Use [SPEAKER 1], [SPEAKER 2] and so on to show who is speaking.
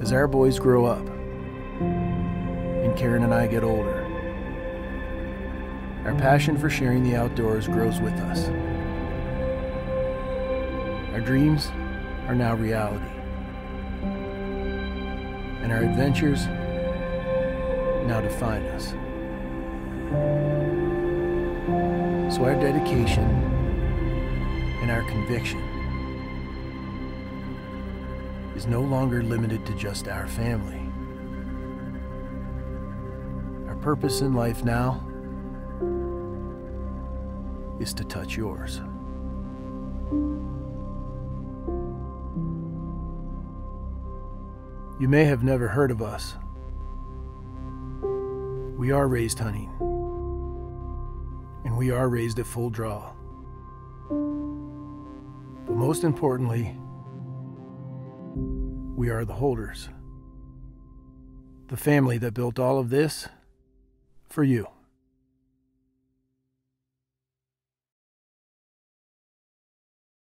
[SPEAKER 1] As our boys grow up, and Karen and I get older, our passion for sharing the outdoors grows with us. Our dreams are now reality, and our adventures now define us. So our dedication and our conviction is no longer limited to just our family. Our purpose in life now is to touch yours. You may have never heard of us. We are raised hunting, and we are raised at full draw. But most importantly, we are the holders. The family that built all of this for you.